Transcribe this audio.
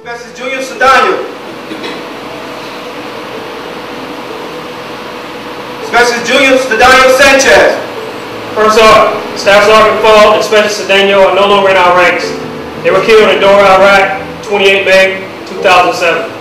Specialist Junior Cedeño. Specialist Junior Cedeño Sanchez. First off, Staff Sergeant Fall and Specialist Cedeño are no longer in our ranks. They were killed in Dora, Iraq, 28 May 2007.